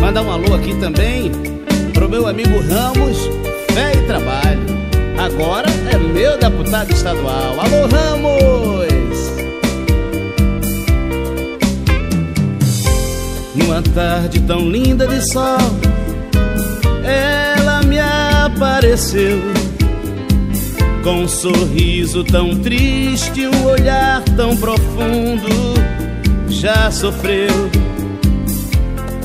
Mandar um alô aqui também pro meu amigo Ramos, fé e trabalho. Agora é meu deputado estadual. Alô, Ramos! Numa tarde tão linda de sol, ela me apareceu. Com um sorriso tão triste, um olhar tão profundo, já sofreu.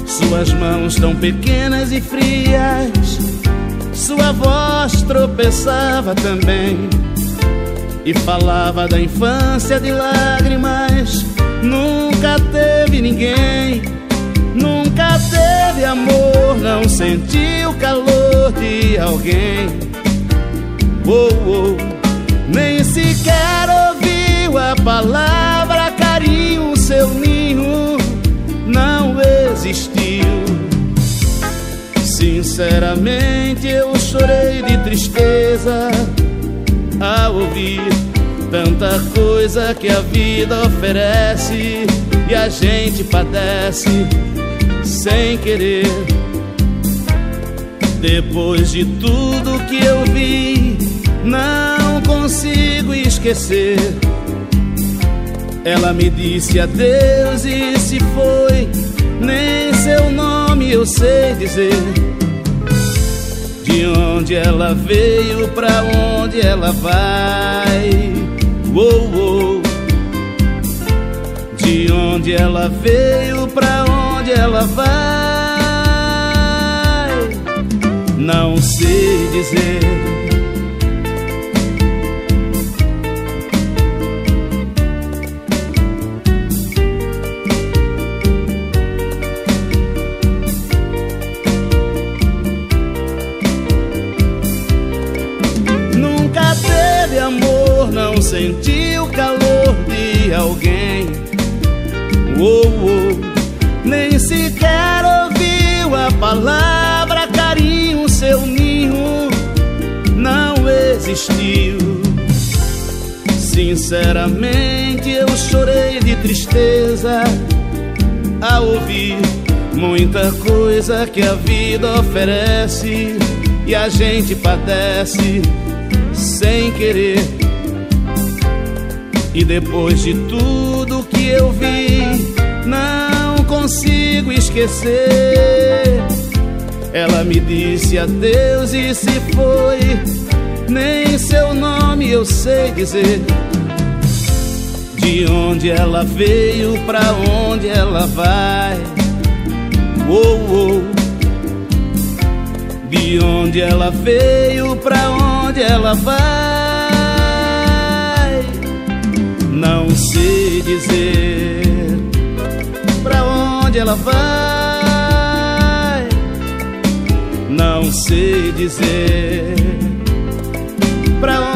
Suas mãos tão pequenas e frias, sua voz tropeçava também. E falava da infância de lágrimas, nunca teve ninguém. Nunca teve amor, não sentiu o calor de alguém. Oh, oh, nem sequer ouviu a palavra carinho, seu ninho não existiu. Sinceramente eu chorei de tristeza ao ouvir tanta coisa que a vida oferece e a gente padece sem querer. Depois de tudo que eu vi, não consigo esquecer. Ela me disse adeus e se foi, nem seu nome eu sei dizer. De onde ela veio, pra onde ela vai. Uou, uou. De onde ela veio, pra onde ela vai. Não sei dizer. Sentiu o calor de alguém. Uou, uou, nem sequer ouviu a palavra carinho, seu ninho não existiu. Sinceramente eu chorei de tristeza ao ouvir muita coisa que a vida oferece e a gente padece sem querer. E depois de tudo que eu vi, não consigo esquecer. Ela me disse adeus e se foi, nem seu nome eu sei dizer. De onde ela veio, pra onde ela vai. Uou, uou. De onde ela veio, pra onde ela vai. Não sei dizer pra onde ela vai. Não sei dizer pra onde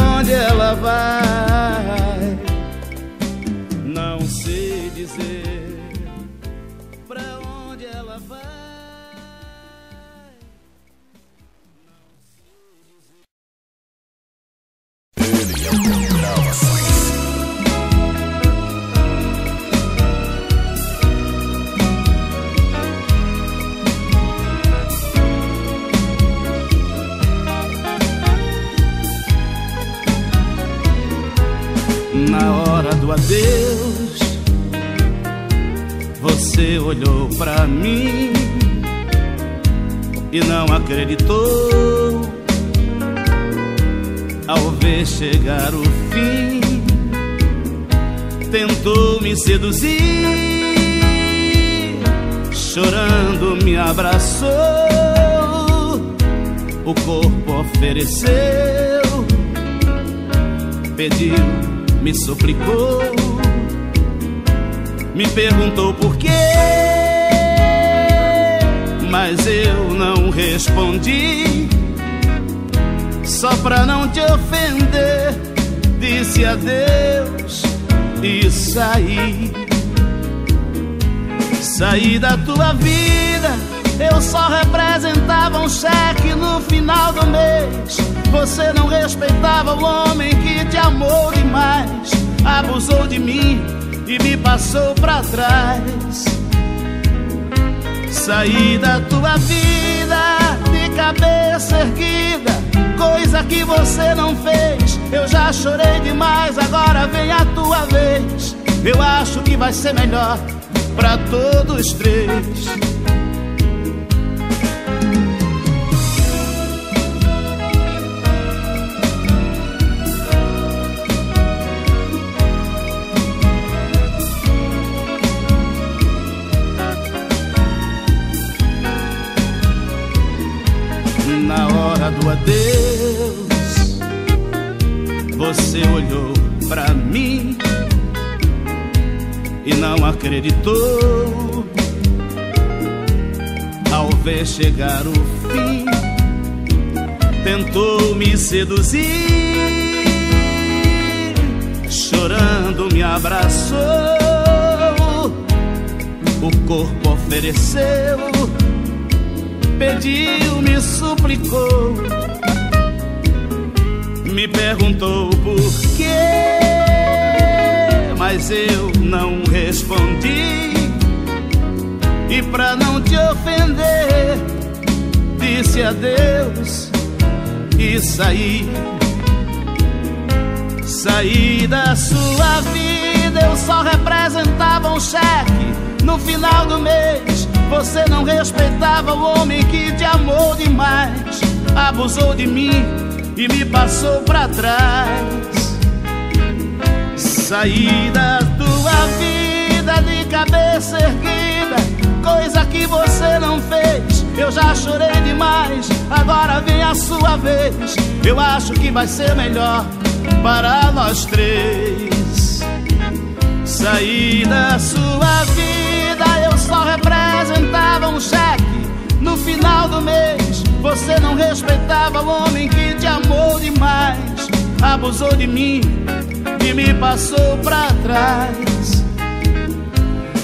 pra mim e não acreditou ao ver chegar o fim. Tentou me seduzir, chorando me abraçou, o corpo ofereceu pediu, me suplicou, me perguntou por quê, mas eu não respondi. Só pra não te ofender, disse adeus e saí. Saí da tua vida, eu só representava um cheque no final do mês. Você não respeitava o homem que te amou demais. A de mim e me passou pra trás. Saí da tua vida de cabeça erguida, coisa que você não fez. Eu já chorei demais, agora vem a tua vez. Eu acho que vai ser melhor pra todos três. Acreditou. Ao ver chegar o fim, tentou me seduzir, chorando me abraçou. O corpo ofereceu, pediu, me suplicou, me perguntou por quê mas eu não respondi. E pra não te ofender, disse adeus e saí. Saí da sua vida, eu só representava um cheque. No final do mês, você não respeitava o homem que te amou demais. Abusou de mim e me passou pra trás. Saí da tua vida de cabeça erguida, coisa que você não fez. Eu já chorei demais, agora vem a sua vez. Eu acho que vai ser melhor para nós três. Saí da sua vida, eu só representava um cheque. No final do mês, você não respeitava o homem que te amou demais, abusou de mim que me passou pra trás.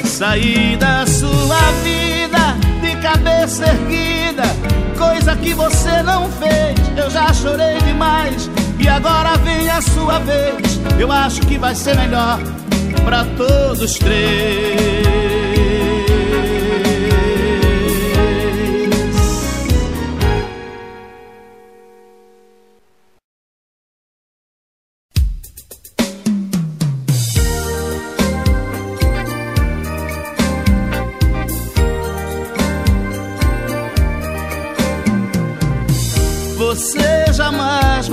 Saí da sua vida de cabeça erguida, coisa que você não fez. Eu já chorei demais e agora vem a sua vez. Eu acho que vai ser melhor pra todos três.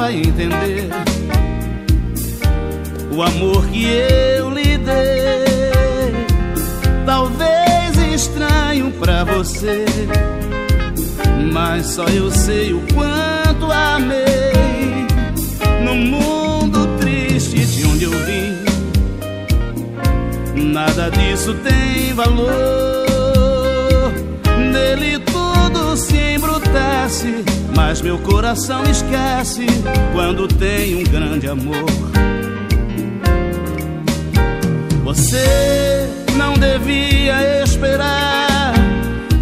Vai entender o amor que eu lhe dei. Talvez estranho pra você, mas só eu sei o quanto amei. No mundo triste de onde eu vim, nada disso tem valor. Nele tudo se embrutece mas meu coração esquece quando tem um grande amor. Você não devia esperar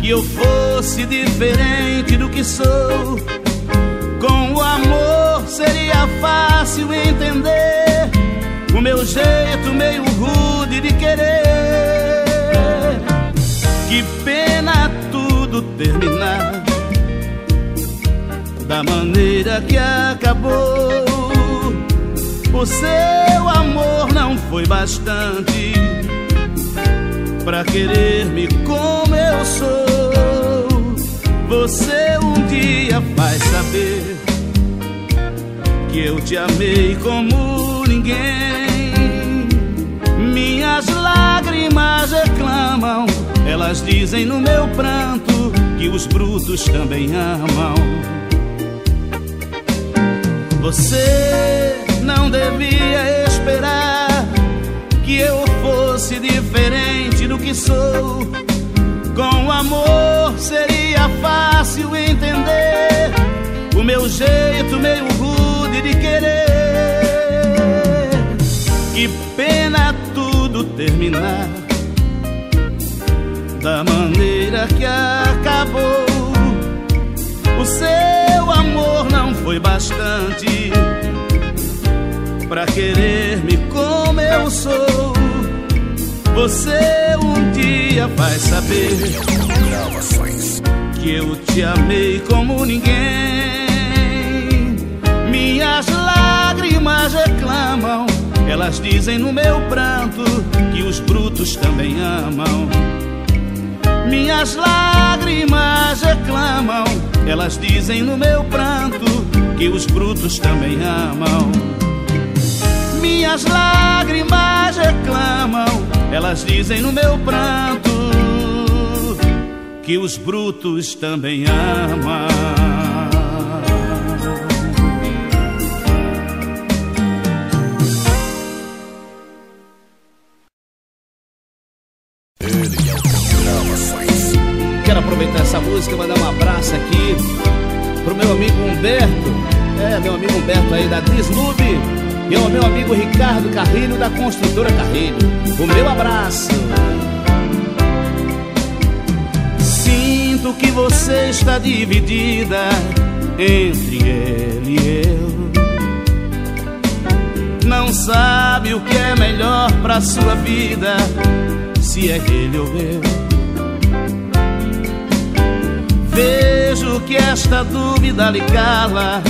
que eu fosse diferente do que sou. Com o amor seria fácil entender o meu jeito meio rude de querer. Que pena tudo terminar da maneira que acabou. O seu amor não foi bastante pra querer-me como eu sou. Você um dia vai saber que eu te amei como ninguém. Minhas lágrimas reclamam, elas dizem no meu pranto que os brutos também amam. Você não devia esperar que eu fosse diferente do que sou. Com amor seria fácil entender o meu jeito meio rude de querer. Que pena tudo terminar da maneira que acabou. O seu amor não foi bastante pra querer-me como eu sou. Você um dia vai saber que eu te amei como ninguém. Minhas lágrimas reclamam, elas dizem no meu pranto que os brutos também amam. Minhas lágrimas reclamam, elas dizem no meu pranto que os brutos também amam. Minhas lágrimas reclamam, elas dizem no meu pranto que os brutos também amam. Aí da Dislube. E ao meu amigo Ricardo Carrilho da Construtora Carrilho. O meu abraço. Sinto que você está dividida entre ele e eu. Não sabe o que é melhor pra sua vida, se é ele ou eu. Vejo que esta dúvida lhe cala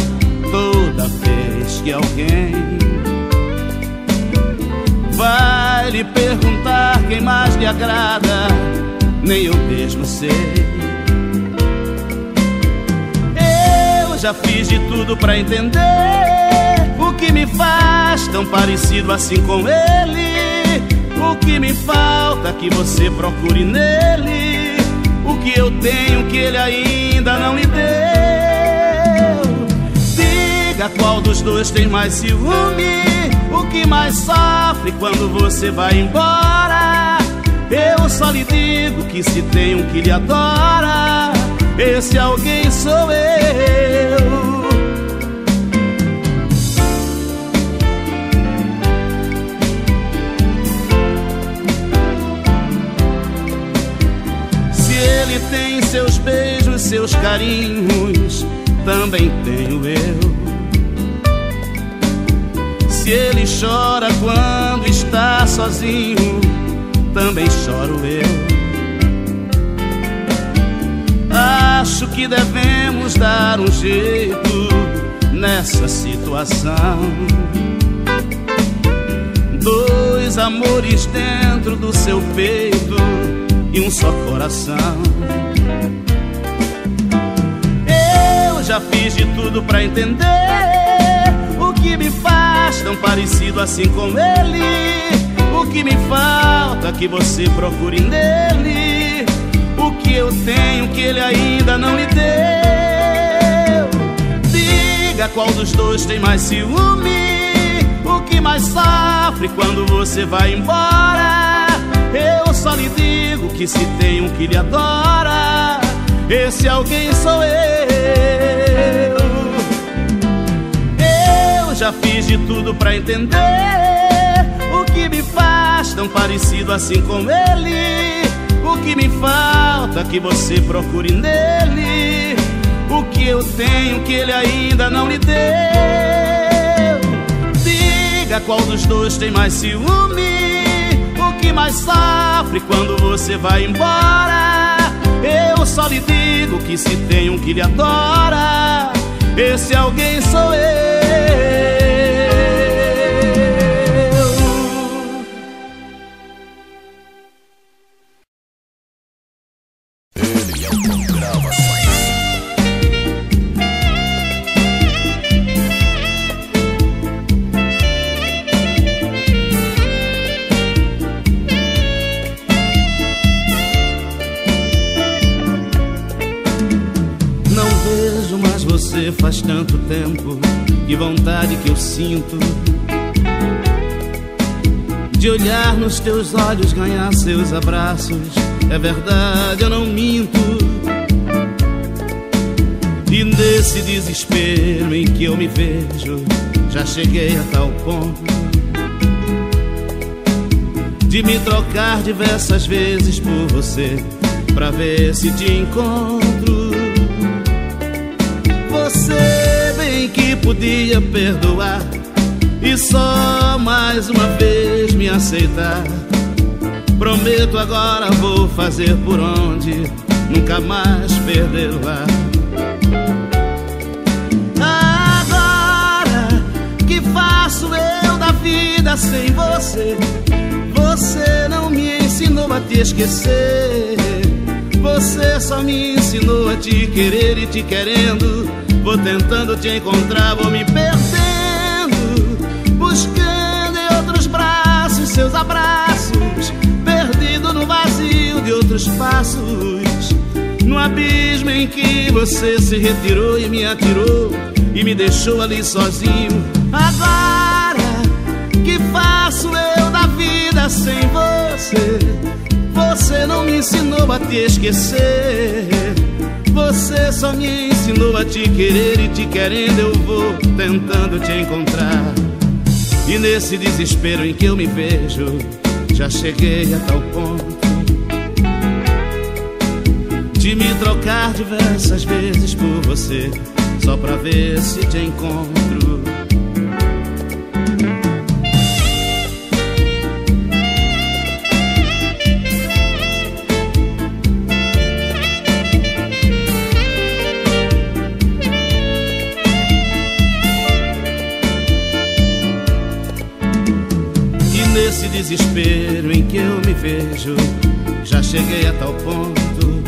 toda vez que alguém vai lhe perguntar quem mais lhe agrada, nem eu mesmo sei. Eu já fiz de tudo pra entender o que me faz tão parecido assim com ele. O que me falta que você procure nele. O que eu tenho que ele ainda não lhe deu. Diga qual dos dois tem mais ciúme. O que mais sofre quando você vai embora. Eu só lhe digo que se tem um que lhe adora, esse alguém sou eu. Ele tem seus beijos, seus carinhos, também tenho eu. Se ele chora quando está sozinho, também choro eu. Acho que devemos dar um jeito nessa situação. Dois amores dentro do seu peito e um só coração. Eu já fiz de tudo pra entender que me faz tão parecido assim com ele. O que me falta que você procure nele. O que eu tenho que ele ainda não lhe deu. Diga qual dos dois tem mais ciúme. O que mais sofre quando você vai embora. Eu só lhe digo que se tem um que lhe adora, esse alguém sou eu. Já fiz de tudo pra entender o que me faz tão parecido assim com ele. O que me falta que você procure nele. O que eu tenho que ele ainda não lhe deu. Diga qual dos dois tem mais ciúme. O que mais sofre quando você vai embora. Eu só lhe digo que se tem um que lhe adora, esse alguém sou eu. Você faz tanto tempo. Que vontade que eu sinto de olhar nos teus olhos, ganhar seus abraços. É verdade, eu não minto. E nesse desespero em que eu me vejo, já cheguei a tal ponto de me trocar diversas vezes por você, pra ver se te encontro. Que podia perdoar e só mais uma vez me aceitar. Prometo agora vou fazer por onde nunca mais perdê-la. Agora que faço eu da vida sem você? Você não me ensinou a te esquecer. Você só me ensinou a te querer e te querendo. Vou tentando te encontrar, vou me perdendo, buscando em outros braços seus abraços, perdido no vazio de outros passos. No abismo em que você se retirou e me atirou e me deixou ali sozinho. Agora que faço eu da vida sem você? Você não me ensinou a te esquecer. Você só me ensinou a te querer e te querendo eu vou tentando te encontrar. E nesse desespero em que eu me vejo, já cheguei a tal ponto de me trocar diversas vezes por você, só pra ver se te encontro. Cheguei a tal ponto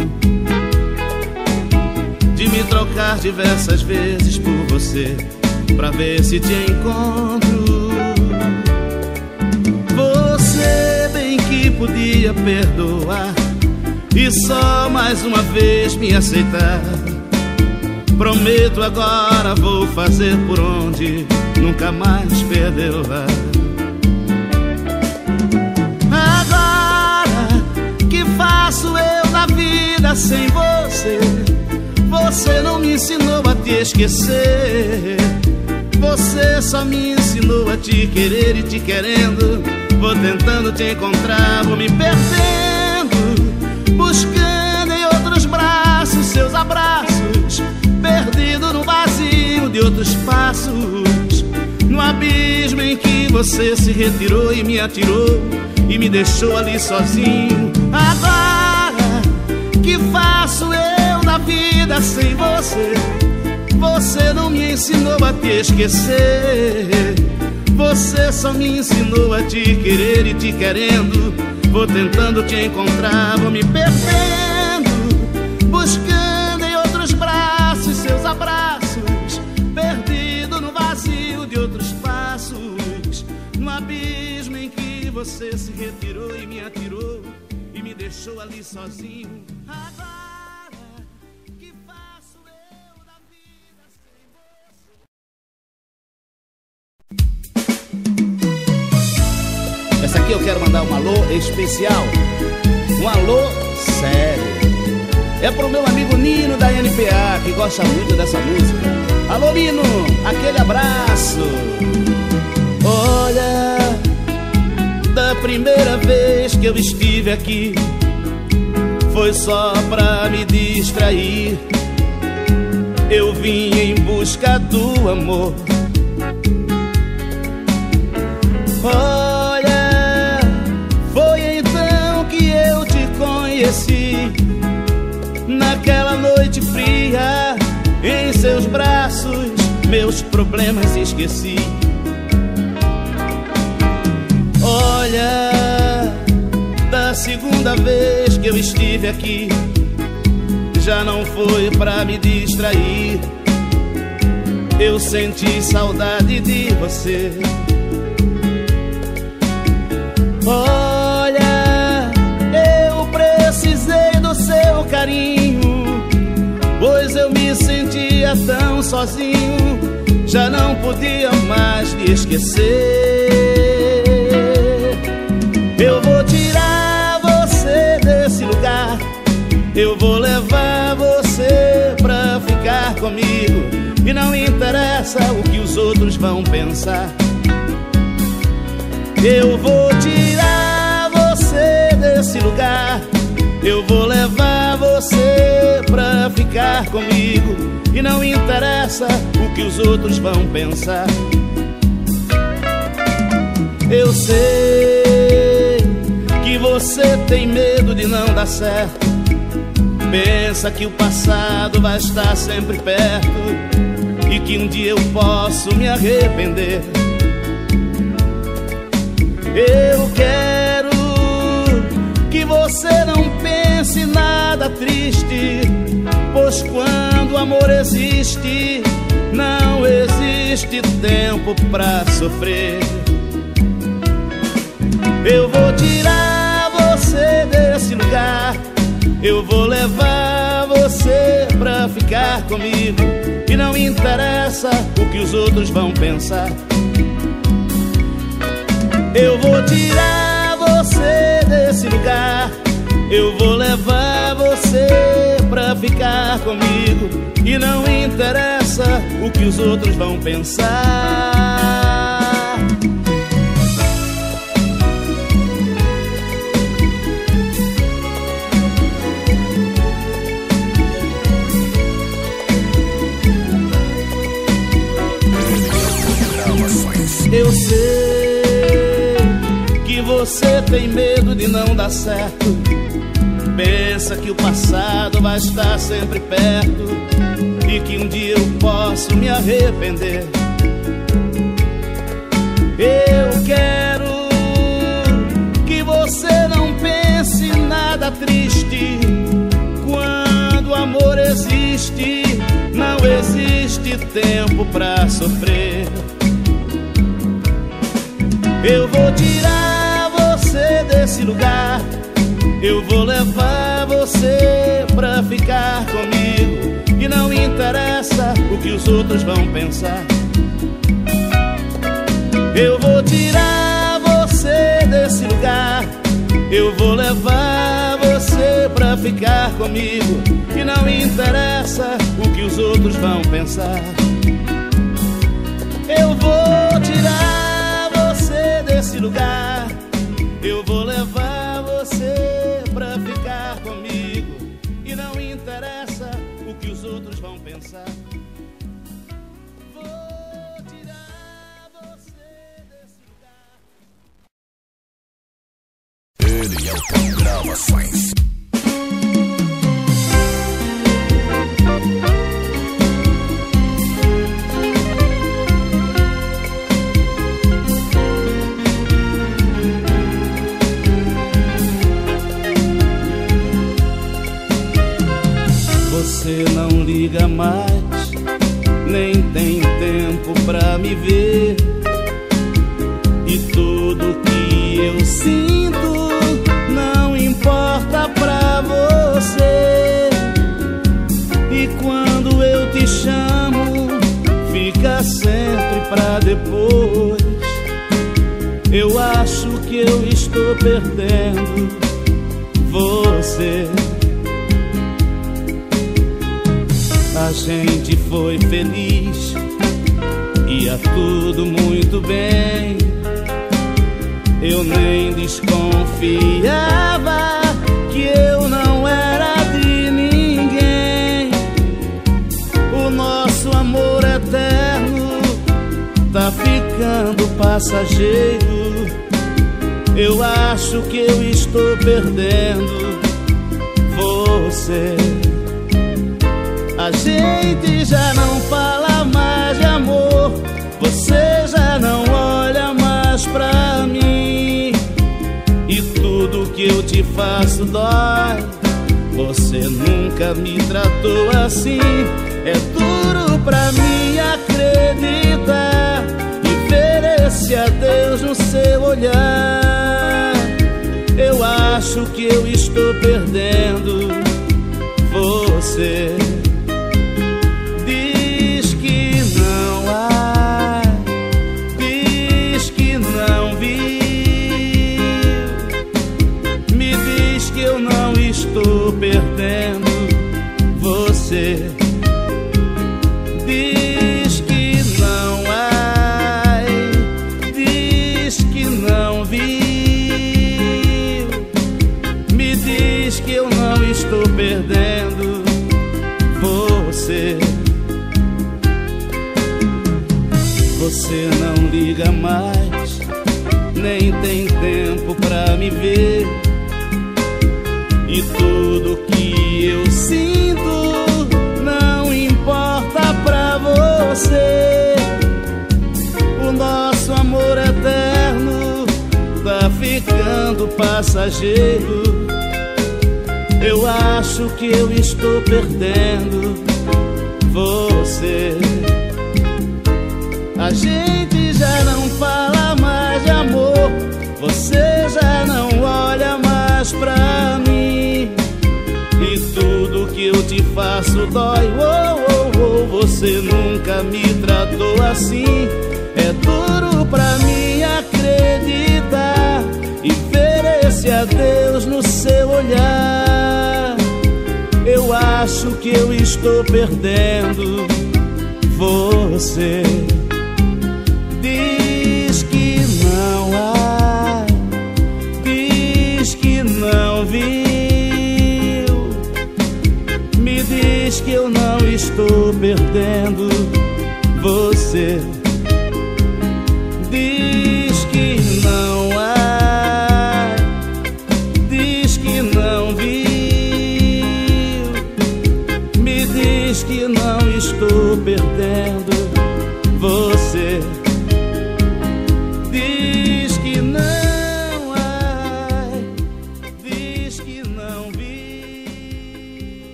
de me trocar diversas vezes por você, pra ver se te encontro. Você bem que podia perdoar e só mais uma vez me aceitar. Prometo agora vou fazer por onde nunca mais perdê-la. Agora Você não me ensinou a te esquecer. Você só me ensinou a te querer e te querendo. Vou tentando te encontrar, vou me perdendo, buscando em outros braços seus abraços, perdido no vazio de outros passos. No abismo em que você se retirou e me atirou e me deixou ali sozinho. Agora vida sem você? Você não me ensinou a te esquecer. Você só me ensinou a te querer e te querendo. Vou tentando te encontrar, vou me perdendo, buscando em outros braços seus abraços, perdido no vazio de outros passos, no abismo em que você se retirou e me atirou e me deixou ali sozinho. Aqui eu quero mandar um alô especial. Um alô sério. É pro meu amigo Nino da NPA, que gosta muito dessa música. Alô, Nino, aquele abraço. Olha, da primeira vez que eu estive aqui, foi só pra me distrair. Eu vim em busca do amor. Olha, Naquela noite fria, em seus braços, meus problemas esqueci. Olha, da segunda vez que eu estive aqui, já não foi pra me distrair. Eu senti saudade de você. Olha, eu precisei do seu carinho, pois eu me sentia tão sozinho, já não podia mais te esquecer. Eu vou tirar você desse lugar, eu vou levar você pra ficar comigo, e não interessa o que os outros vão pensar. Eu vou tirar você desse lugar. Eu vou levar você pra ficar comigo. E não interessa o que os outros vão pensar. Eu sei que você tem medo de não dar certo. Pensa que o passado vai estar sempre perto e que um dia eu posso me arrepender. Eu quero que você não pense nada triste, pois quando o amor existe, não existe tempo pra sofrer. Eu vou tirar você desse lugar. Eu vou levar você pra ficar comigo. E não interessa o que os outros vão pensar. Eu vou tirar você desse lugar. Eu vou levar você pra ficar comigo. E não interessa o que os outros vão pensar. Você tem medo de não dar certo. Pensa que o passado vai estar sempre perto e que um dia eu posso me arrepender. Eu quero que você não pense nada triste. Quando o amor existe, não existe tempo pra sofrer. Eu vou tirar desse lugar. Eu vou levar você pra ficar comigo. E não interessa o que os outros vão pensar. Eu vou tirar você desse lugar. Eu vou levar você pra ficar comigo. E não interessa o que os outros vão pensar. Eu vou tirar você desse lugar. Eu vou levar você pra ficar comigo. E não interessa o que os outros vão pensar. Vou tirar você desse lugar. Ele é o Tom Gravações. Você não liga mais, nem tem tempo pra me ver. E tudo que eu sinto não importa pra você. E quando eu te chamo, fica sempre pra depois. Eu acho que eu estou perdendo você. A gente foi feliz, ia tudo muito bem. Eu nem desconfiava que eu não era de ninguém. O nosso amor eterno tá ficando passageiro. Eu acho que eu estou perdendo você. A gente já não fala mais de amor. Você já não olha mais pra mim. E tudo que eu te faço dói. Você nunca me tratou assim. É duro pra mim acreditar e ver esse adeus no seu olhar. Eu acho que eu estou perdendo você. Passageiro. Eu acho que eu estou perdendo você. A gente já não fala mais de amor. Você já não olha mais pra mim. E tudo que eu te faço dói. Oh, oh, oh, você nunca me tratou assim. Acho que eu estou perdendo você. Diz que não há, diz que não viu. Me diz que eu não estou perdendo você.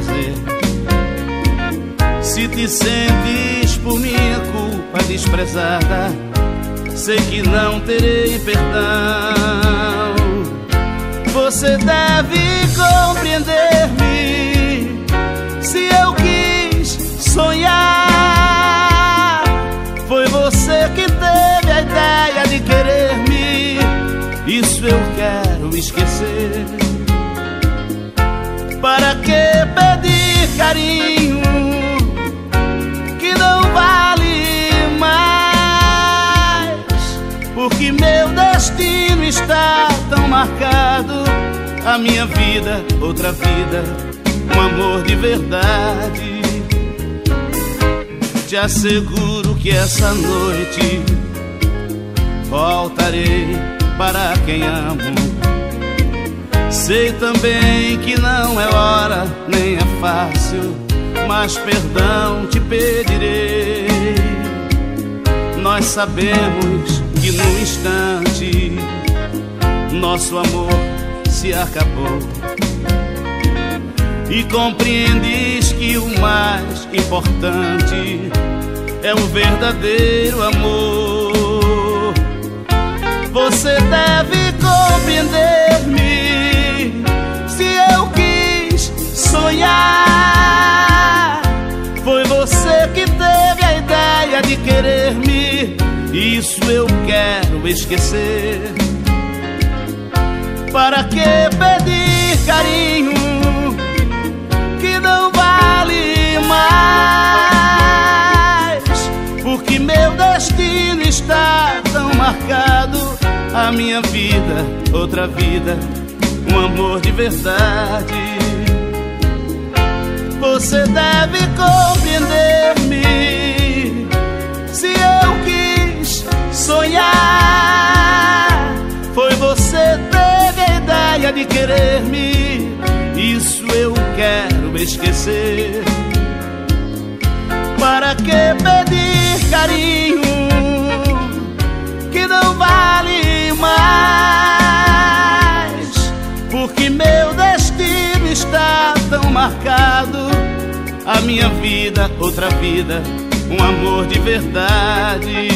Fazer. Se te sentes por minha culpa desprezada, sei que não terei perdão. Você deve compreender-me carinho que não vale mais? Porque meu destino está tão marcado. A minha vida, outra vida, um amor de verdade. Te asseguro que essa noite voltarei para quem amo. Sei também que não é hora, nem é fácil, mas perdão te pedirei. Nós sabemos que num instante nosso amor se acabou. E compreendes que o mais importante é o verdadeiro amor. Você deve compreender-me Foi você que teve a ideia de querer-me, isso eu quero esquecer. Para que pedir carinho que não vale mais? Porque meu destino está tão marcado. A minha vida, outra vida, um amor de verdade. Você deve compreender-me se eu quis sonhar. Foi você teve a ideia de querer-me, isso eu quero esquecer. Para que pedir carinho que não vale mais? Porque meu destino está tão marcado a minha vida, outra vida, um amor de verdade.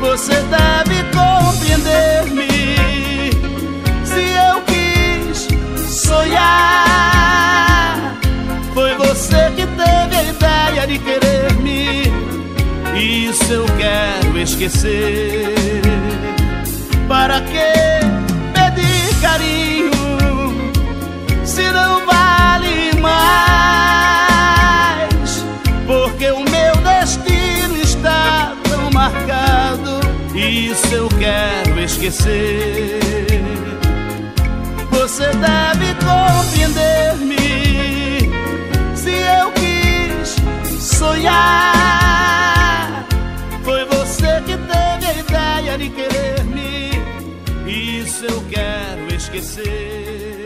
Você deve de querer-me. Isso eu quero esquecer. Para que pedir carinho se não vale mais? Porque o meu destino está tão marcado. Isso eu quero esquecer. Você deve compreender-me sonhar. Foi você que teve a ideia de querer-me. Isso eu quero esquecer.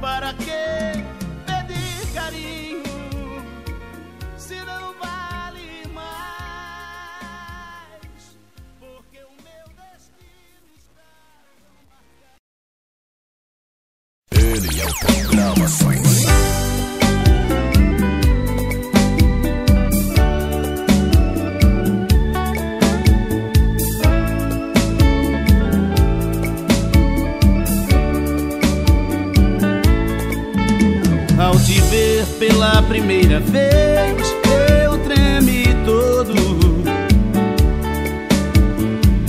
Para que pedir carinho se não vale mais? Porque o meu destino está. Ele é o Programações. Ao primeira vez, eu tremi todo.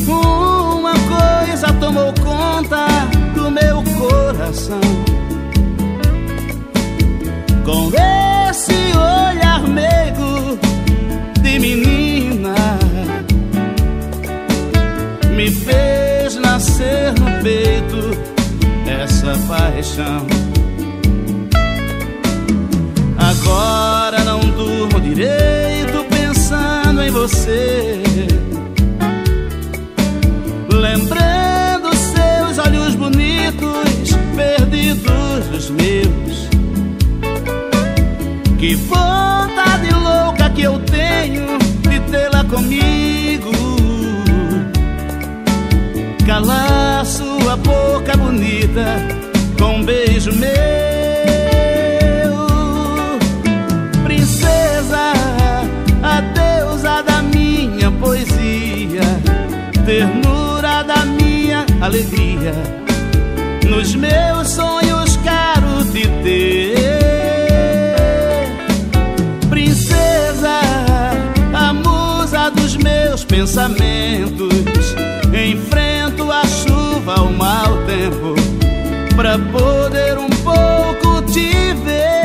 Uma coisa tomou conta do meu coração. Com esse olhar meigo de menina, me fez nascer no peito essa paixão. Agora não durmo direito pensando em você. Lembrando seus olhos bonitos, perdidos dos meus. Que vontade louca que eu tenho de tê-la comigo. Calar sua boca bonita com um beijo meu. Ternura da minha alegria. Nos meus sonhos quero te ter. Princesa, a musa dos meus pensamentos. Enfrento a chuva, o mau tempo, pra poder um pouco te ver.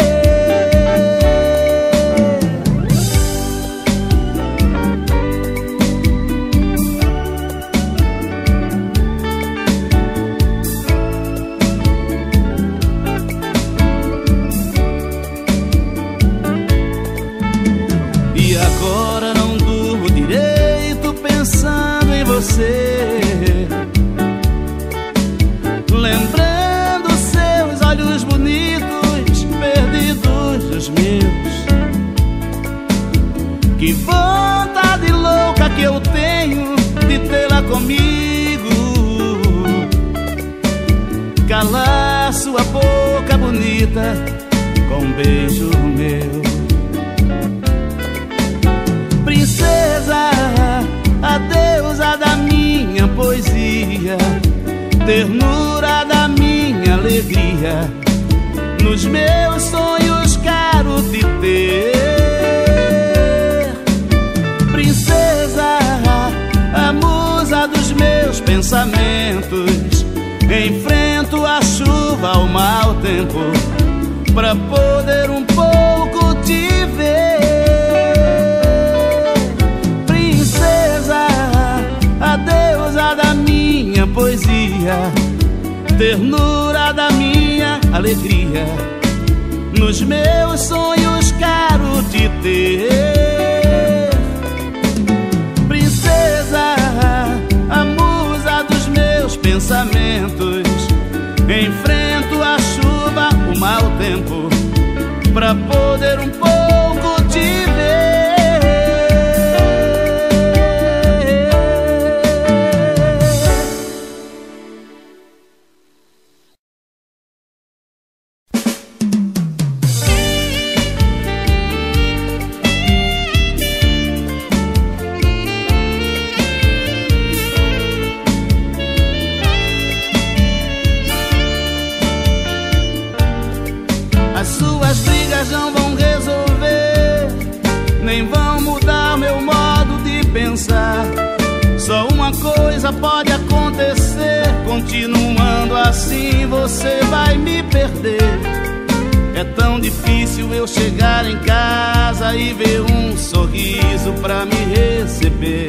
Ver um sorriso pra me receber.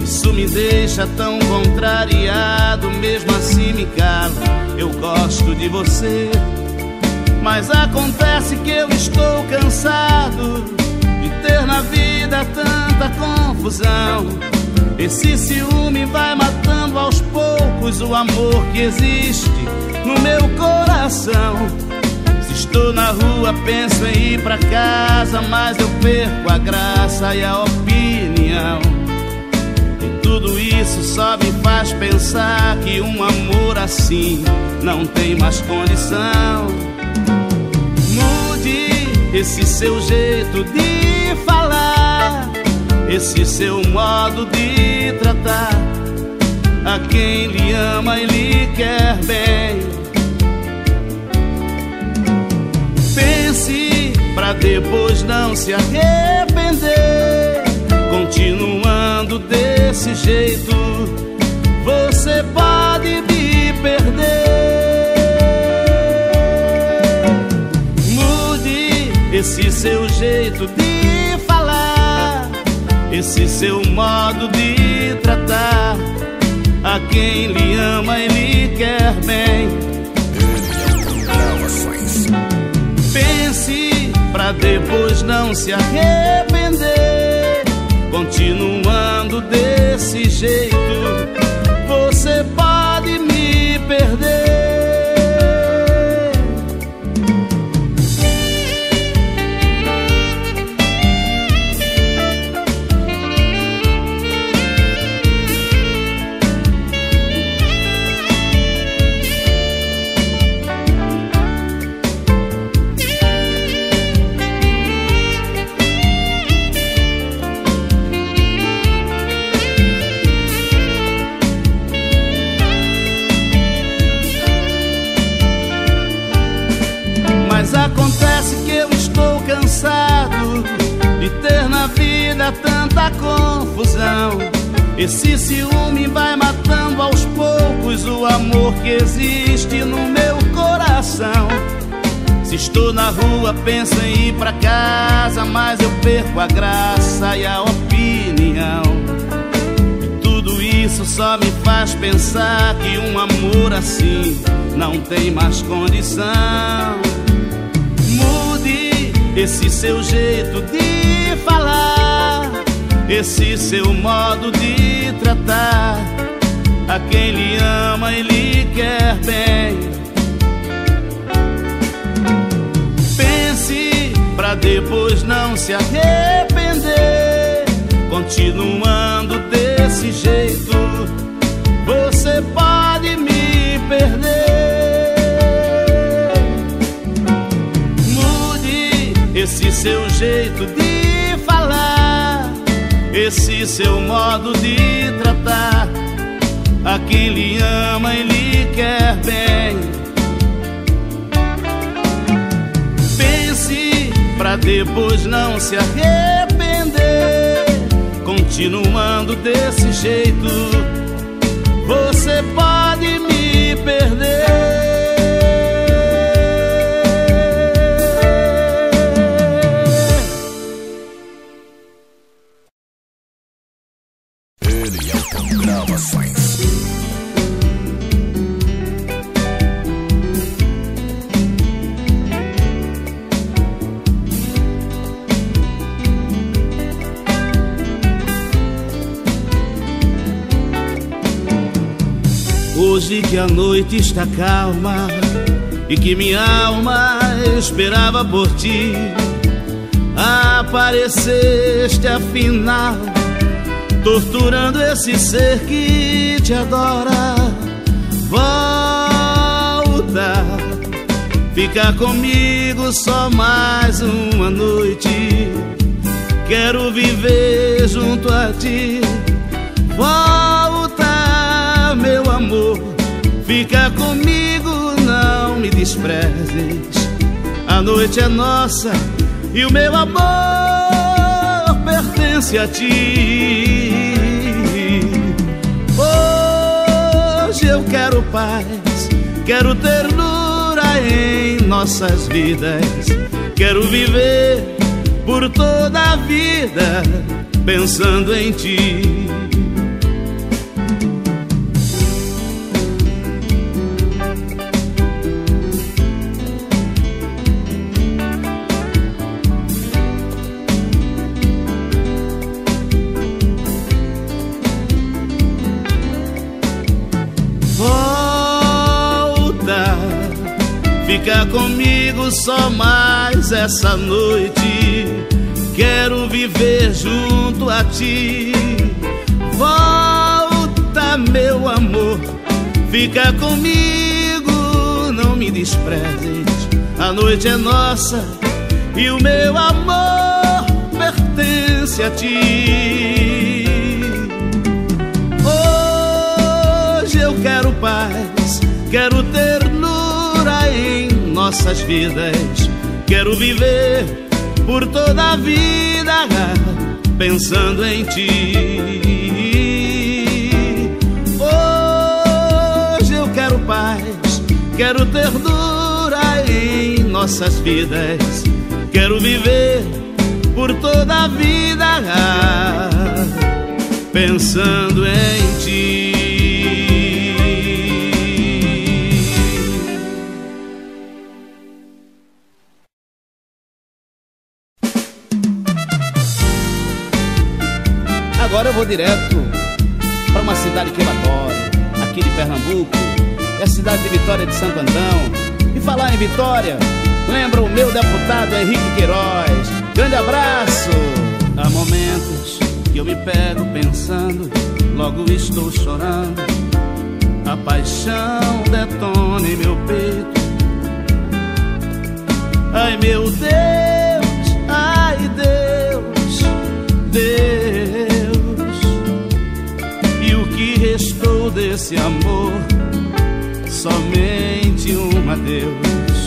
Isso me deixa tão contrariado, mesmo assim me calo. Eu gosto de você. Mas acontece que eu estou cansado de ter na vida tanta confusão. Esse ciúme vai matando aos poucos o amor que existe no meu coração. Estou na rua, penso em ir pra casa, mas eu perco a graça e a opinião. E tudo isso só me faz pensar que um amor assim não tem mais condição esse seu jeito de falar, esse seu modo de tratar a quem lhe ama e lhe quer bem. Pra depois não se arrepender, continuando desse jeito, você pode me perder. Esse seu jeito de falar, esse seu modo de tratar a quem lhe ama e lhe quer bem. Depois não se arrepender. Continuando desse jeito, você pode me perder. Tanta confusão. Esse ciúme vai matando aos poucos o amor que existe no meu coração. Se estou na rua, penso em ir pra casa, mas eu perco a graça e a opinião. E tudo isso só me faz pensar que um amor assim não tem mais condição. Mude esse seu jeito de falar esse seu modo de tratar a quem lhe ama e lhe quer bem. Pense pra depois não se arrepender, continuando desse jeito, você pode me perder. Mude esse seu jeito de esse seu modo de tratar a quem lhe ama e lhe quer bem. Pense pra depois não se arrepender, continuando desse jeito, você pode me perder. Hoje que a noite está calma e que minha alma esperava por ti, apareceste afinal, torturando esse ser que te adora. Volta, fica comigo só mais uma noite. Quero viver junto a ti. Volta, meu amor Fica comigo, não me desprezes. A noite é nossa e o meu amor pertence a ti. Hoje eu quero paz, quero ternura em nossas vidas. Quero viver por toda a vida pensando em ti. Só mais essa noite. Quero viver junto a ti. Volta, meu amor, fica comigo, não me desprezes. A noite é nossa e o meu amor pertence a ti. Hoje eu quero paz, quero em nossas vidas. Quero viver por toda a vida pensando em ti. Hoje eu quero paz, quero ternura em nossas vidas. Quero viver por toda a vida pensando em ti. Direto para uma cidade que eu adoro, aqui de Pernambuco, é a cidade de Vitória de Santo Antão. E falar em Vitória, lembra o meu deputado Henrique Queiroz. Grande abraço! Há momentos que eu me pego pensando, logo estou chorando. A paixão detona em meu peito. Ai meu Deus, ai Deus, Deus. Desse amor? Somente um adeus.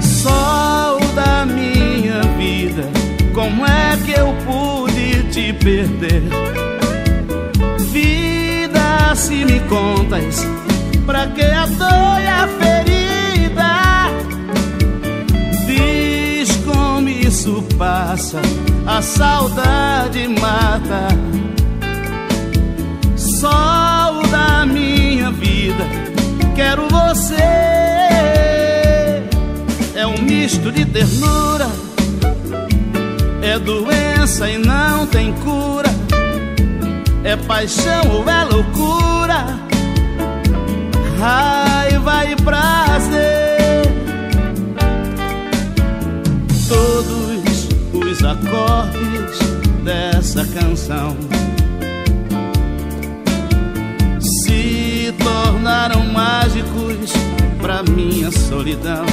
Sol da minha vida, como é que eu pude te perder? Vida, se me contas, pra que a dor e a ferida? Diz como isso passa, a saudade mata. Sol da minha vida, quero você. É um misto de ternura, é doença e não tem cura. É paixão ou é loucura, raiva e prazer. Todos os acordes dessa canção se tornaram mágicos pra minha solidão.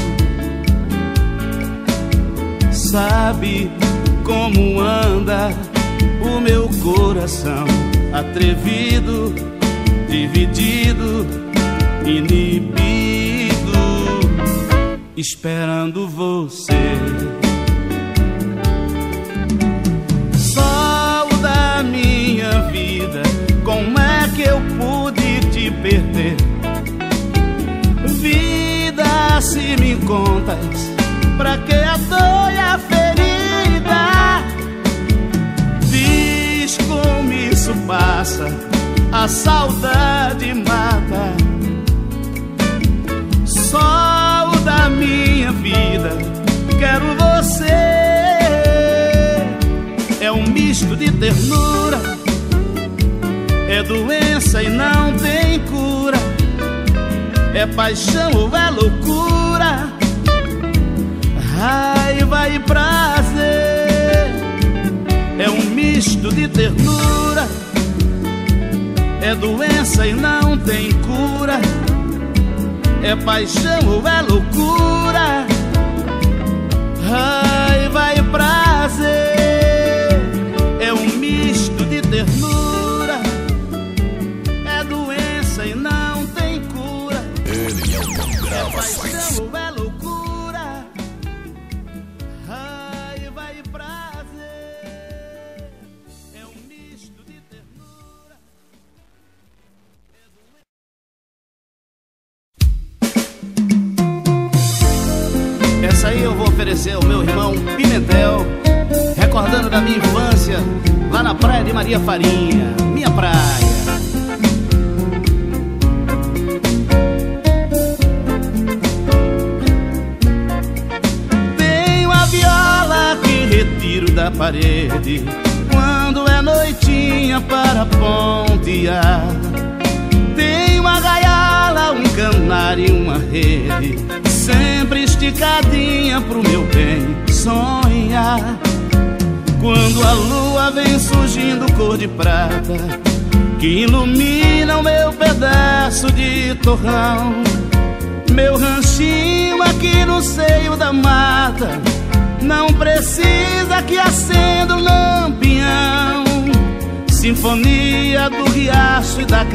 Sabe como anda o meu coração atrevido, dividido, inibido, esperando você. Sol da minha vida, como é que eu pude perder? Vida, se me contas, pra que a dor e a ferida? Diz como isso passa, a saudade mata. Sol da minha vida, quero você. É um misto de ternura, é doença e não tem. É paixão ou é loucura, raiva e prazer. É um misto de ternura, é doença e não tem cura. É paixão ou é loucura, raiva e prazer.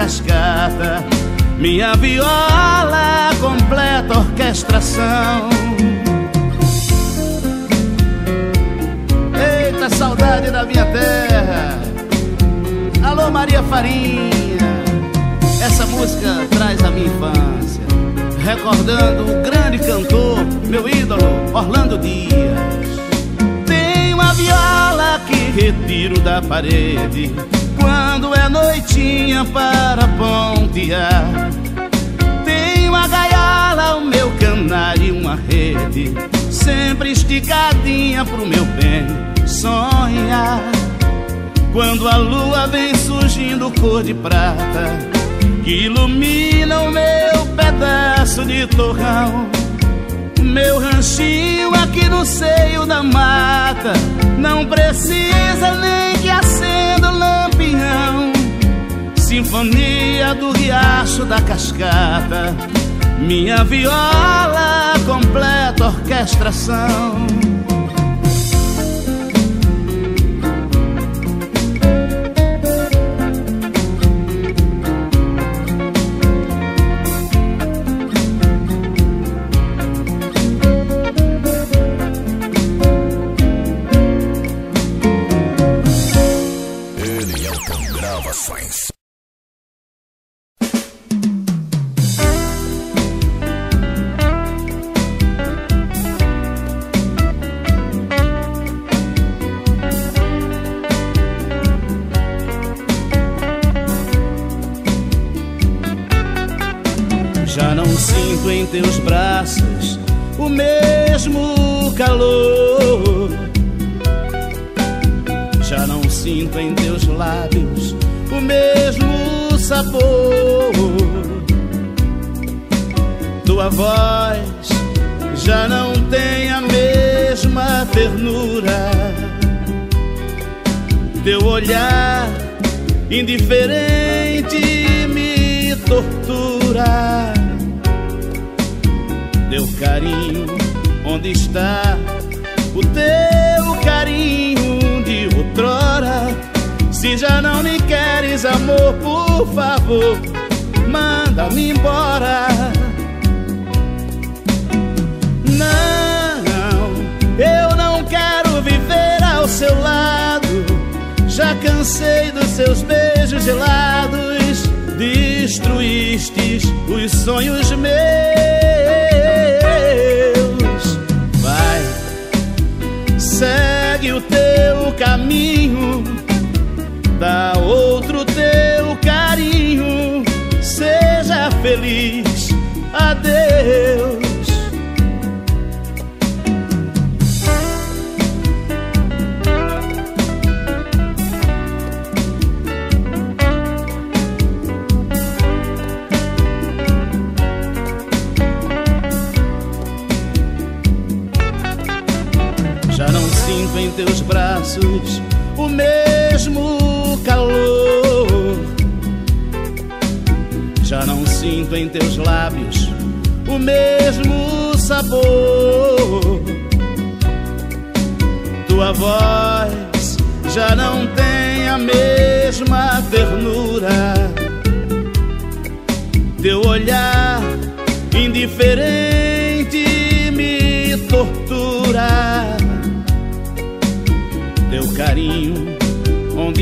Cascata minha viola completa orquestração. Eita saudade da minha terra. Alô Maria Farinha. Essa música traz a minha infância Recordando o grande cantor, meu ídolo, Orlando Dias. Tenho uma viola que retiro da parede noitinha para pontear. Tem uma gaiola, o meu canário e uma rede, sempre esticadinha pro meu bem sonhar. Quando a lua vem surgindo cor de prata, que ilumina o meu pedaço de torrão. Meu ranchinho aqui no seio da mata Não precisa nem que acenda o lampião Sinfonia do riacho da cascata. Minha viola completa orquestração mesmo calor. Já não sinto em teus lábios o mesmo sabor. Tua voz já não tem a mesma ternura. Teu olhar indiferente me tortura. Teu carinho,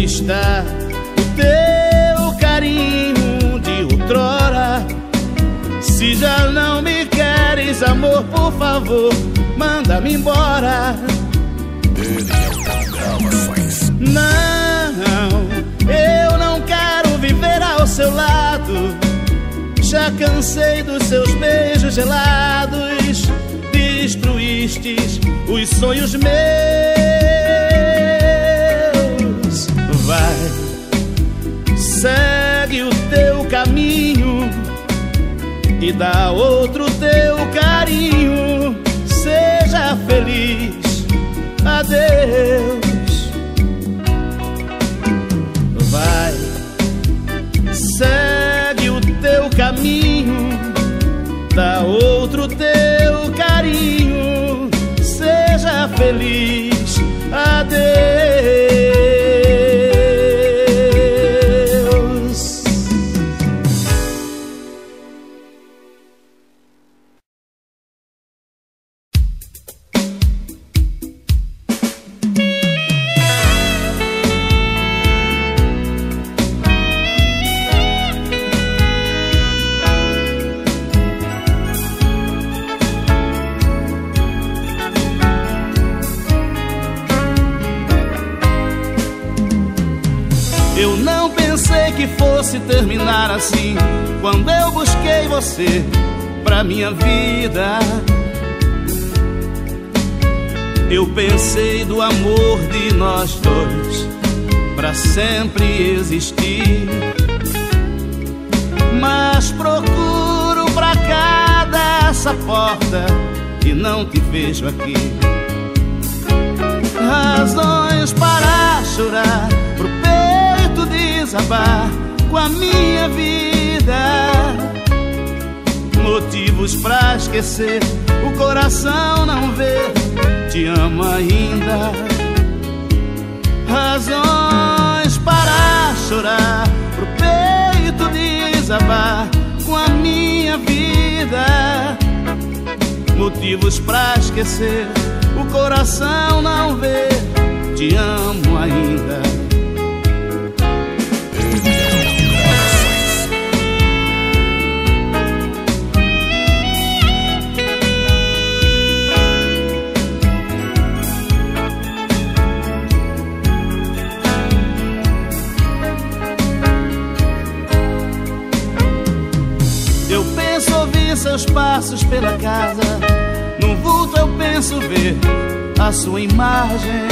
o teu carinho de outrora? Se já não me queres, amor, por favor, manda-me embora. Ele é o. Não, eu não quero viver ao seu lado. Já cansei dos seus beijos gelados. Destruístes os sonhos meus. Segue o teu caminho e dá outro teu carinho. Seja feliz, adeus. Vai, segue o teu caminho, dá outro teu carinho. Seja feliz, porta e não te vejo aqui. Razões para chorar, pro peito desabar com a minha vida. Motivos pra esquecer, o coração não vê, te amo ainda. Razões para chorar, pro peito desabar com a minha vida. Motivos pra esquecer, o coração não vê, te amo ainda. Eu penso ouvir seus passos pela casa. Penso ver a sua imagem.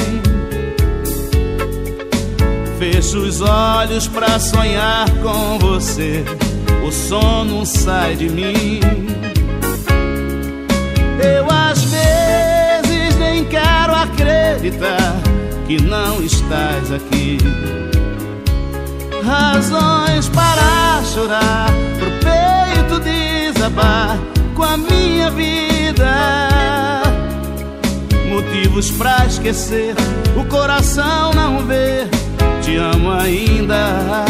Fecho os olhos pra sonhar com você. O sono sai de mim. Eu às vezes nem quero acreditar que não estás aqui razões para chorar, pro peito desabar com a minha vida. Motivos pra esquecer, o coração não vê, te amo ainda.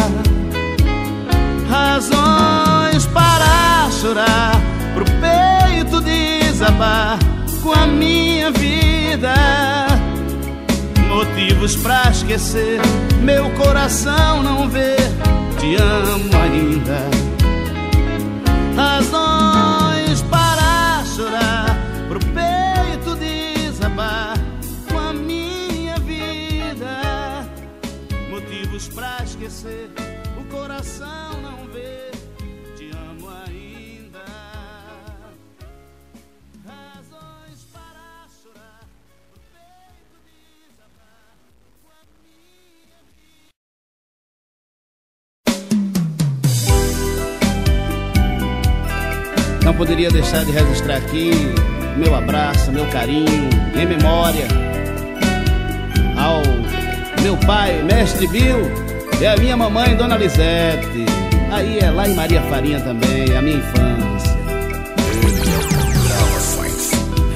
Razões para chorar, pro peito desabar com a minha vida motivos pra esquecer. Meu coração não vê, te amo ainda. Pra esquecer, o coração não vê, te amo ainda. Razões para chorar, pro peito desabar com a minha vida. Não poderia deixar de registrar aqui meu abraço, meu carinho, em memória meu pai, mestre Bill, e a minha mamãe, dona Lisete. Aí é lá em Maria Farinha também, a minha infância.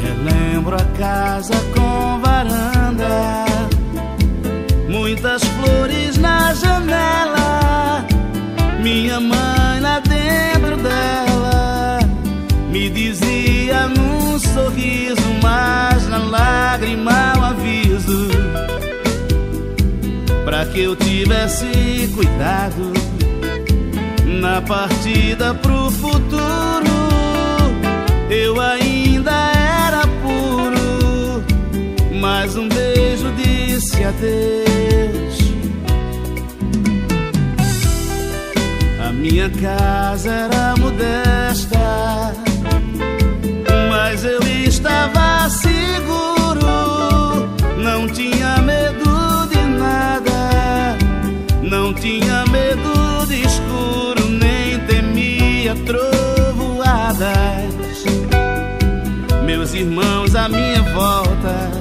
É. Relembro a casa com varanda, muitas flores na janela. Minha mãe lá dentro dela me dizia num sorriso, mas na lágrima Que eu tivesse cuidado na partida pro futuro. Eu ainda era puro mais um beijo disse adeus. A minha casa era modesta, mas eu estava seguro, trovoadas. Meus irmãos à minha volta,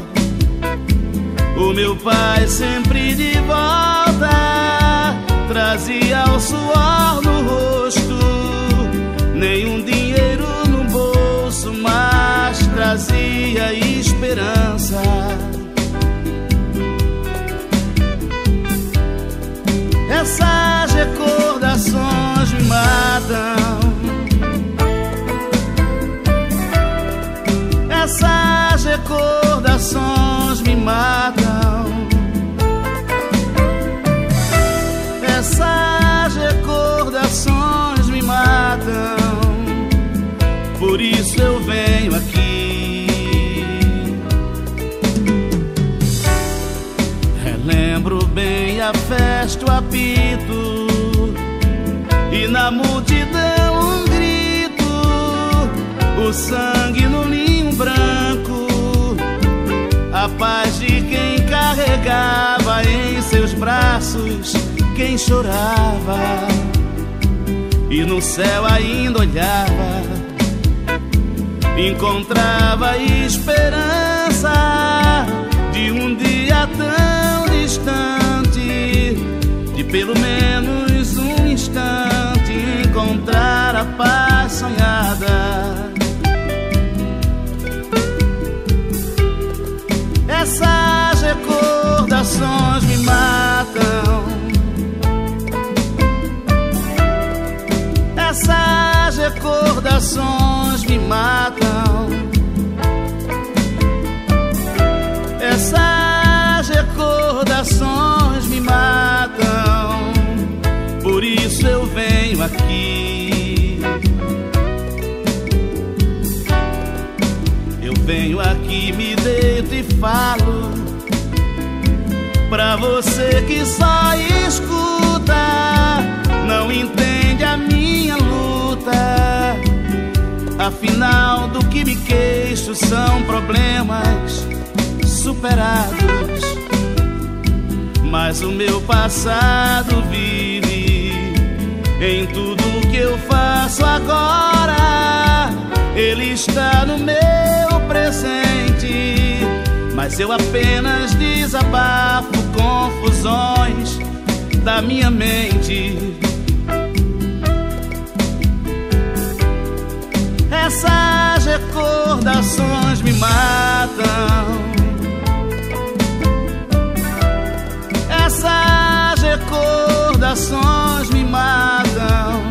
o meu pai sempre de volta, trazia o suor no rosto, nenhum dinheiro no bolso, mas trazia esperança. Recordações me matam. Essas recordações me matam. Por isso eu venho aqui. Relembro bem a festa, o apito. E na multidão um grito. O sangue chorava. E no céu ainda olhava encontrava esperança de um dia tão distante, de pelo menos um instante encontrar a paz sonhada. Essas recordações me matam. Essas recordações me matam. Por isso eu venho aqui. Eu venho aqui, me deito e falo. Pra você que só escuta, não entende a minha Afinal, do que me queixo são problemas superados. Mas o meu passado vive em tudo que eu faço agora. Ele está no meu presente, mas eu apenas desabafo confusões da minha mente. Essas recordações me matam. Essas recordações me matam.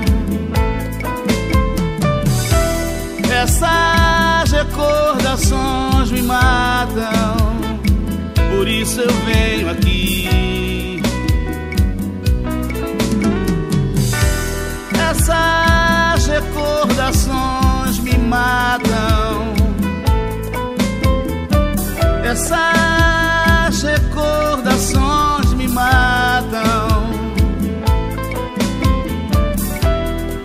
Essas recordações me matam. Por isso eu venho aqui. Essas recordações matam. Essas recordações me matam.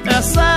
Essas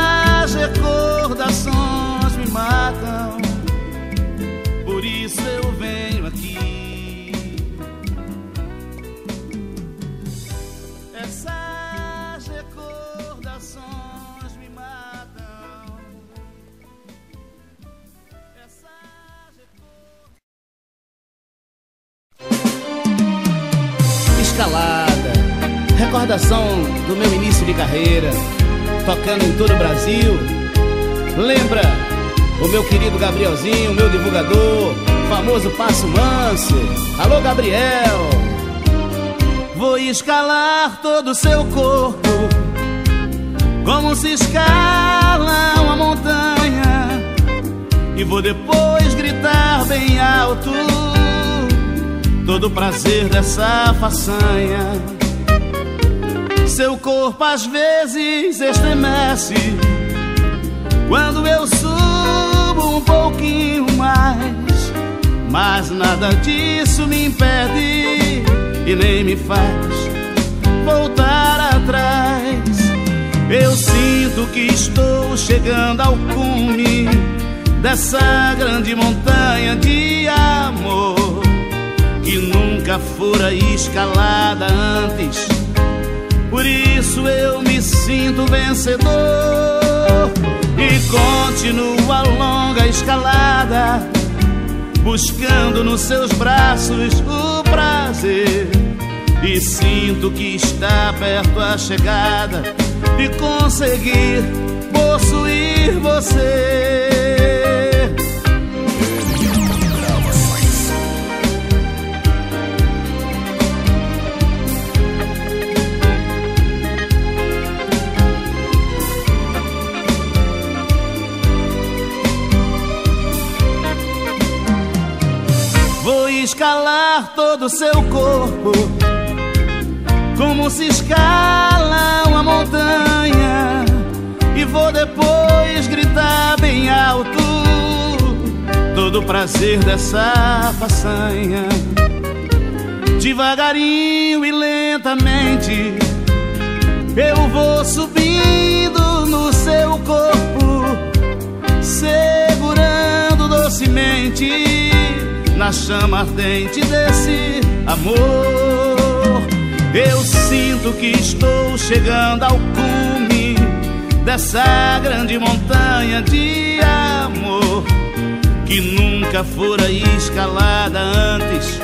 Gabrielzinho, meu divulgador, famoso Passo Manso. Alô, Gabriel! Vou escalar todo o seu corpo, como se escala uma montanha, e vou depois gritar bem alto todo o prazer dessa façanha. Seu corpo às vezes estremece quando eu subo um pouquinho mais. Mas nada disso me impede e nem me faz voltar atrás. Eu sinto que estou chegando ao cume dessa grande montanha de amor que nunca fora escalada antes. Por isso eu me sinto vencedor continuo a longa escalada, buscando nos seus braços o prazer. E sinto que está perto a chegada de conseguir possuir você. Escalar todo o seu corpo, como se escala uma montanha, e vou depois gritar bem alto todo o prazer dessa façanha. Devagarinho e lentamente, eu vou subindo no seu corpo, segurando docemente na chama ardente desse amor. Eu sinto que estou chegando ao cume dessa grande montanha de amor que nunca fora escalada antes.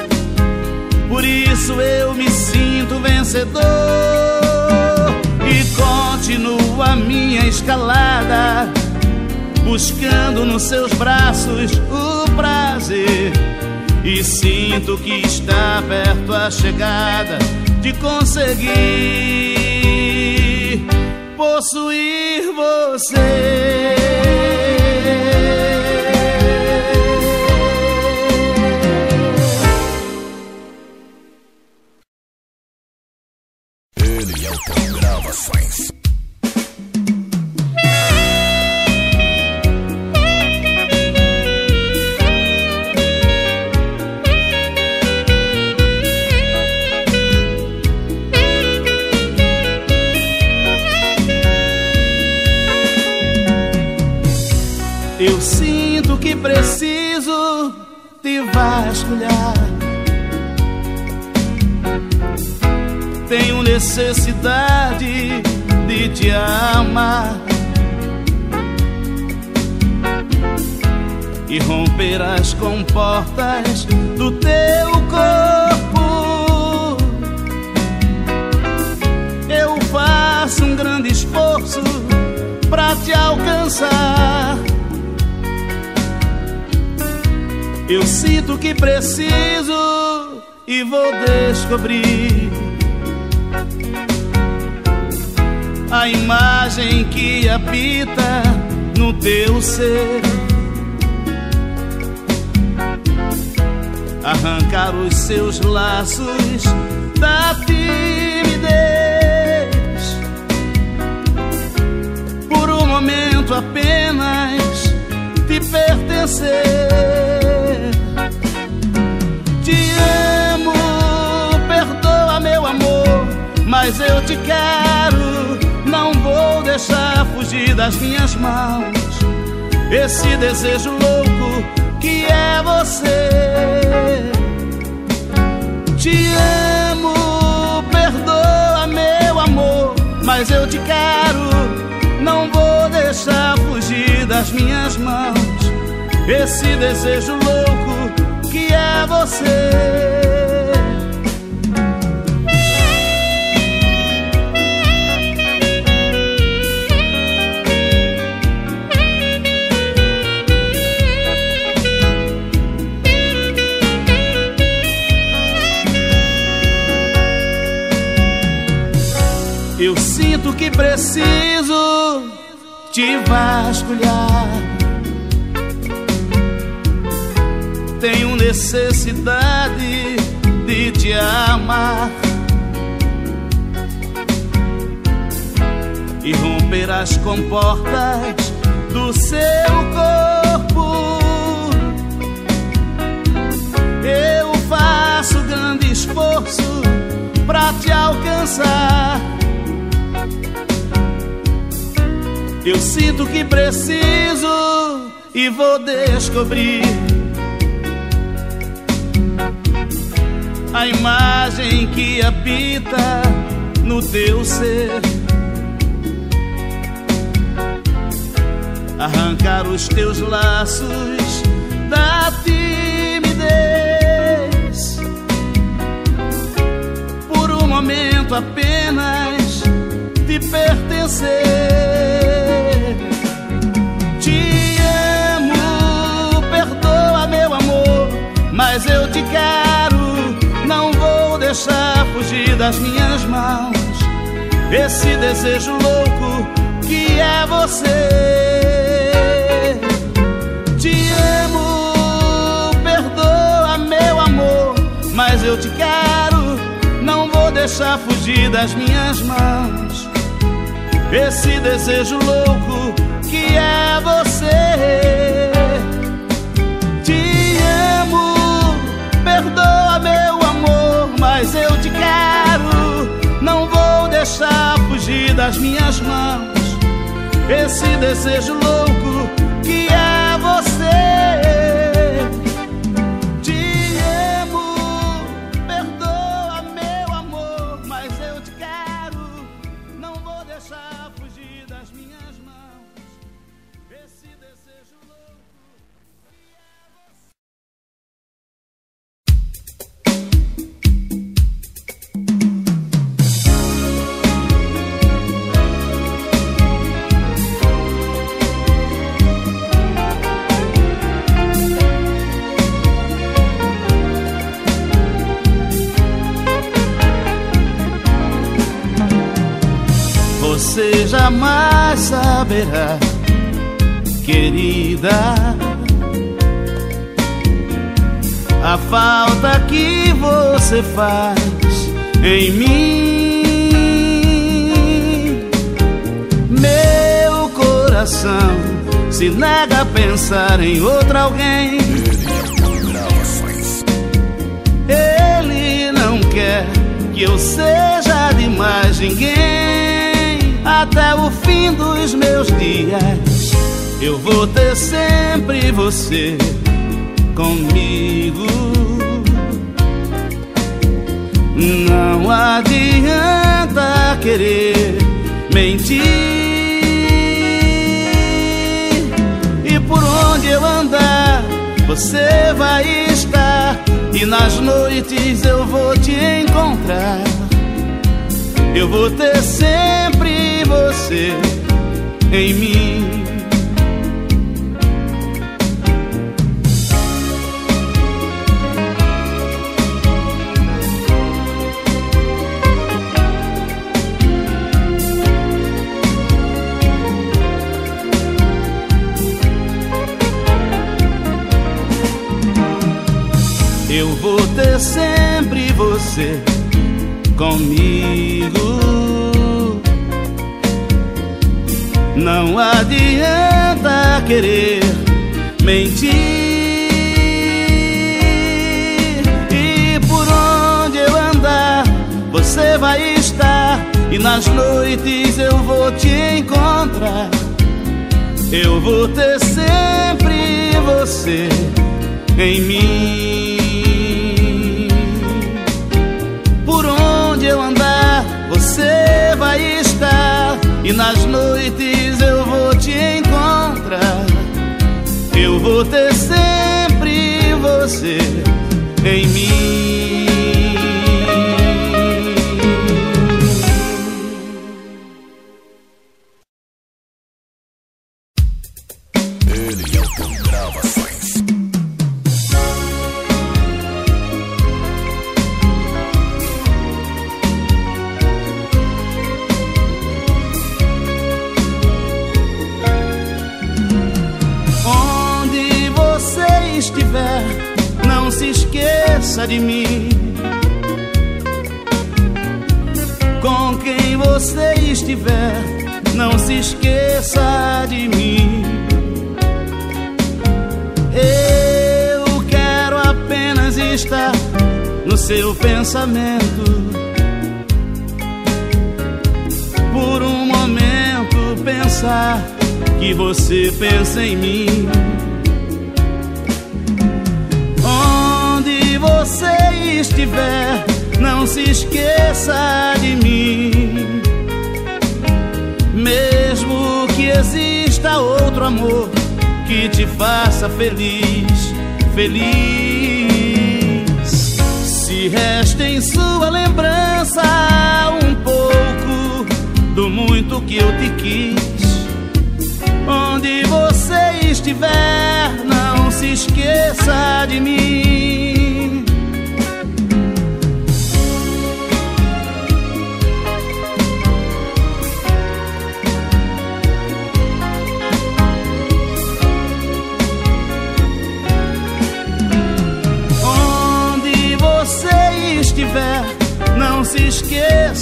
Por isso eu me sinto vencedor e continuo a minha escalada, buscando nos seus braços o prazer e sinto que está perto a chegada de conseguir possuir você. Necessidade de te amar e romper as comportas do teu corpo. Eu faço um grande esforço para te alcançar. Eu sinto que preciso e vou descobrir a imagem que habita no teu ser. Arrancar os seus laços da timidez. Por um momento apenas te pertencer. mas eu te quero. Deixar fugir das minhas mãos esse desejo louco que é você. Te amo, perdoa meu amor, mas eu te quero. Não vou deixar fugir das minhas mãos esse desejo louco que é você. preciso te vasculhar. Tenho necessidade de te amar e romper as comportas do seu corpo. Eu faço grande esforço para te alcançar. Eu sinto que preciso e vou descobrir a imagem que habita no teu ser. Arrancar os teus laços da timidez. Por um momento apenas te pertencer. Mas eu te quero deixar fugir das minhas mãos esse desejo louco que é você. Te amo, perdoa meu amor, mas eu te quero, não vou deixar fugir das minhas mãos esse desejo louco que é você. Das minhas mãos. Esse desejo louco jamais saberá, querida, a falta que você faz em mim. Meu coração se nega a pensar em outra alguém. Ele não quer que eu seja de mais ninguém até o fim dos meus dias. Eu vou ter sempre você comigo. Não adianta querer mentir. E por onde eu andar, você vai estar. E nas noites eu vou te encontrar. Eu vou ter sempre você em mim. Eu vou ter sempre você comigo. Não adianta querer mentir. E por onde eu andar, você vai estar. E nas noites eu vou te encontrar. Eu vou ter sempre você em mim. E nas noites eu vou te encontrar. Eu vou ter sempre você em mim.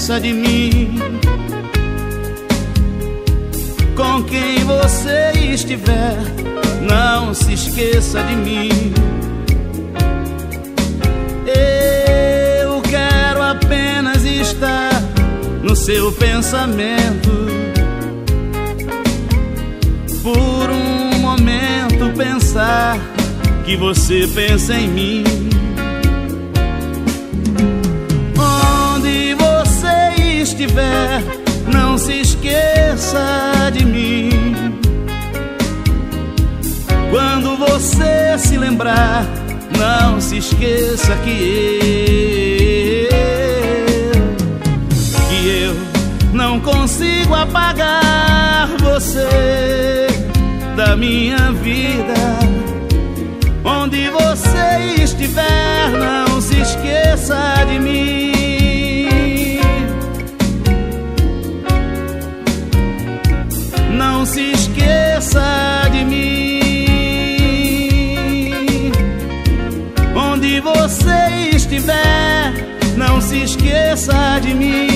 De mim. Com quem você estiver, não se esqueça de mim. Eu quero apenas estar no seu pensamento. Por um momento pensar que você pensa em mim. Estiver, não se esqueça de mim. Quando você se lembrar, não se esqueça que eu, que eu não consigo apagar você da minha vida. Onde você estiver, não se esqueça de mim. Esqueça de mim.